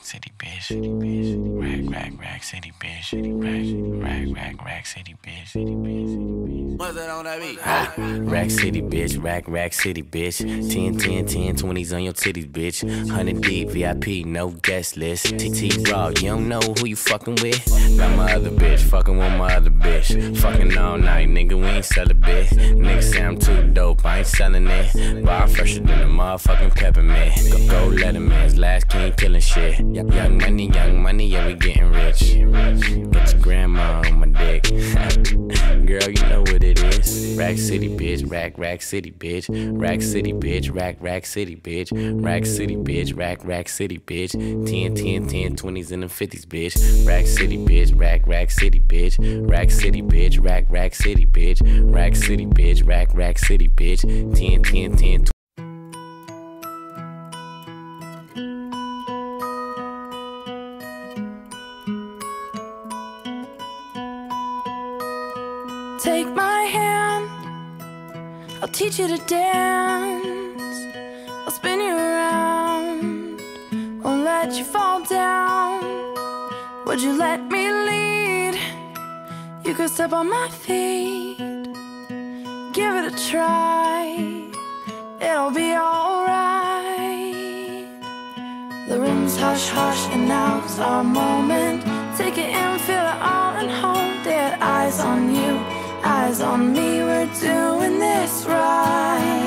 Rack City, bitch. Rack, rack, rack city, bitch. Rack, rack, rack, rack city, bitch. City, bitch. What's that on that beat? Rack City, bitch. Rack, rack city, bitch. 10, 10, 10, 20s on your titties, bitch. 100 deep, VIP, no guest list. TT Raw, you don't know who you fucking with? Got my other bitch, fucking with my other bitch. Fucking all night, nigga, we ain't sell a bit. Nigga say I'm too dope, I ain't selling it. Bar fresher than a motherfucking peppermint. Go, go Letterman's last king killing shit. Young money, young money, yeah, we getting rich. Get your grandma on my dick. Girl, you know what it is. Rack City, bitch. Rack, rack city, bitch. Rack City, bitch. Rack, rack city, bitch. Rack City, bitch. Rack, rack city, bitch. 10, 10, 10, 20s and the 50s, bitch. Rack City, bitch. Rack, rack city, bitch. Rack City, bitch. Rack, rack city, bitch. Rack City, bitch. Rack, rack city, bitch. 10, 10, 10, Take my hand, I'll teach you to dance. I'll spin you around, won't let you fall down. Would you let me lead? You could step on my feet, give it a try. It'll be alright. The room's hush hush, and now's our moment. Take it in, feel it all, and hold it. Eyes on you, eyes on me. We're doing this right.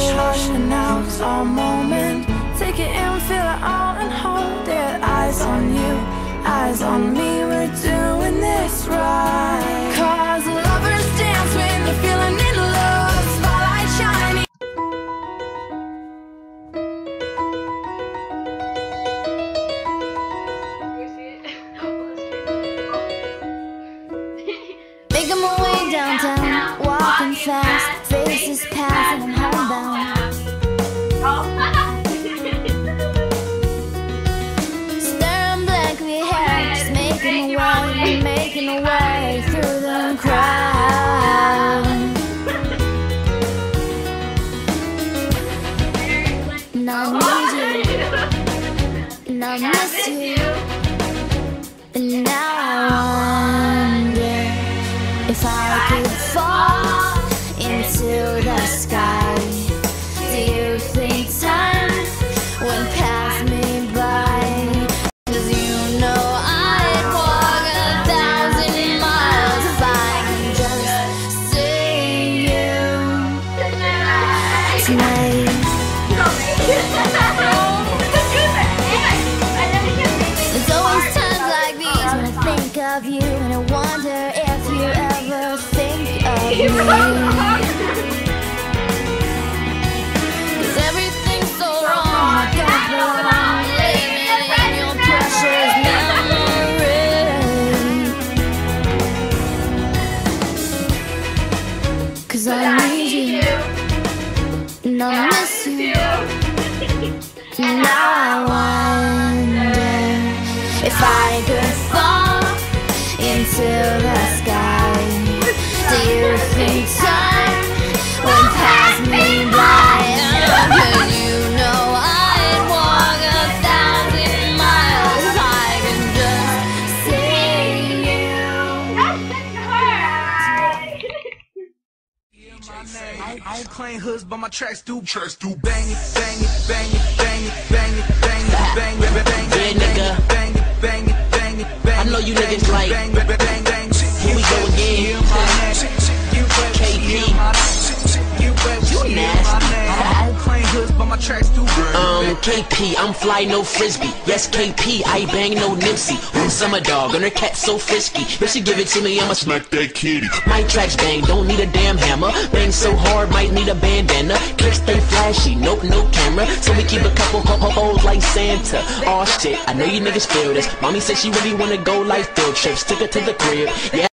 Hush hush, and now's our moment. Take it in, feel it all, and hold it. Eyes on you, eyes on me. We're doing I miss you. Now I want. Of you and I wonder if you ever think of me. Cause everything's so wrong, I don't belong living in your precious memory. Cause I need you, and I miss you. Now I wonder if I could fall into the sky. Do you think time would pass me by? 'Cause you know I'd walk a thousand miles I could just see I, I don't claim hoods, but my tracks do. Tracks do bang it, bang it, bang it, bang it, bang it, bang it, bang it, bang it, Yeah, nigga. bang it, bang you niggas like-. Here we go again. KP. You nasty. Tracks do. Um, KP, I'm fly no frisbee. Yes, KP, I bang no Nipsey. Who's summer dog, and her cat so frisky. If she give it to me, I'ma smack that kitty. My tracks bang, don't need a damn hammer. Bang so hard, might need a bandana. Clicks stay flashy, nope, no camera. So we keep a couple ho ho hoes like Santa. Aw shit, I know you niggas feel this. Mommy said she really wanna go like field trips. Took her to the crib. Yeah.